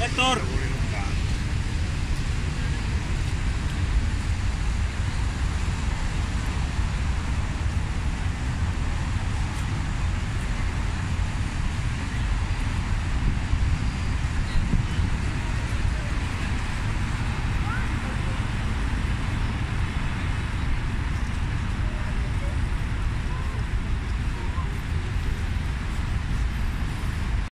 Héctor.